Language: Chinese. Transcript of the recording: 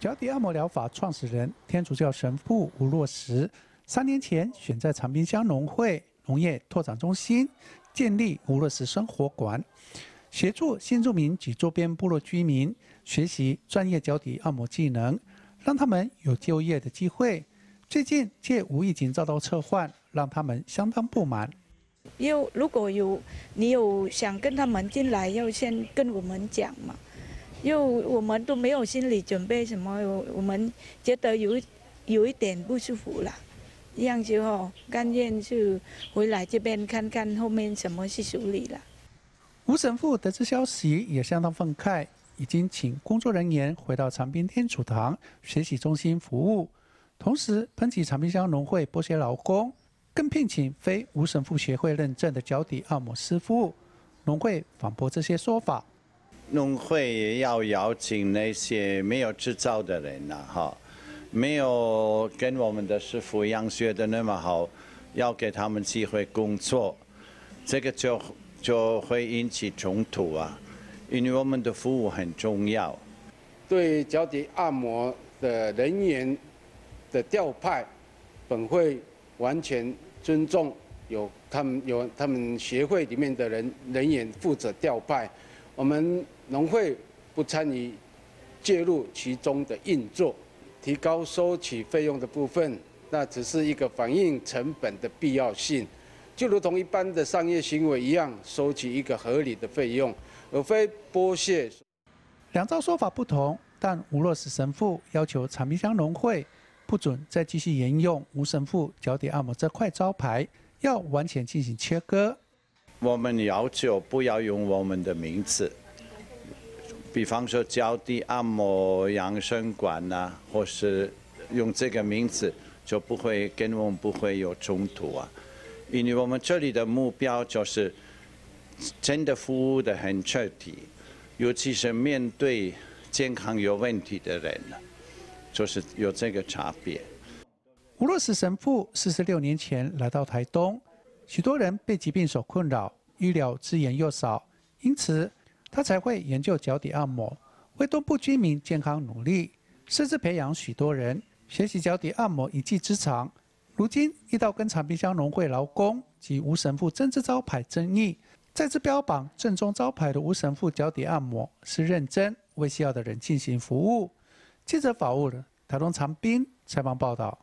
脚底按摩疗法创始人天主教神父吴若石，三年前选在长滨乡农会农业拓展中心建立吴若石生活馆，协助新住民及周边部落居民学习专业脚底按摩技能，让他们有就业的机会。最近却无意间遭到撤换，让他们相当不满。有如果有你有想跟他们进来，要先跟我们讲嘛。因为我们都没有心理准备，什么我们觉得有有一点不舒服了，这样就哦，甘愿就回来这边看看后面什么去处理了。吴神父得知消息也相当愤慨，已经请工作人员回到长滨天主堂学习中心服务，同时喷起长滨乡农会剥削劳工，更聘请非吴神父协会认证的脚底按摩师傅。农会反驳这些说法。农会也要邀请那些没有执照的人呐，哈，没有跟我们的师傅一样学的那么好，要给他们机会工作，这个就就会引起冲突啊，因为我们的服务很重要。对脚底按摩的人员的调派，本会完全尊重，有他们有他们协会里面的人人员负责调派。我们农会不参与介入其中的运作，提高收取费用的部分，那只是一个反映成本的必要性，就如同一般的商业行为一样，收取一个合理的费用，而非剥削。两招说法不同，但吴若石神父要求长滨乡农会不准再继续沿用吴神父脚底按摩这块招牌，要完全进行切割。我们要求不要用我们的名字，比方说脚底按摩养生馆呐，或是用这个名字，就不会跟我们不会有冲突啊。因为我们这里的目标就是真的服务的很彻底，尤其是面对健康有问题的人就是有这个差别。吴若石神父四十六年前来到台东。许多人被疾病所困扰，医疗资源又少，因此他才会研究脚底按摩，为东部居民健康努力，甚至培养许多人学习脚底按摩一技之长。如今遇到跟长滨乡农会劳工及吴神父政治招牌争议，再次标榜正宗招牌的吴神父脚底按摩是认真为需要的人进行服务。记者法务的台东长滨采访报道。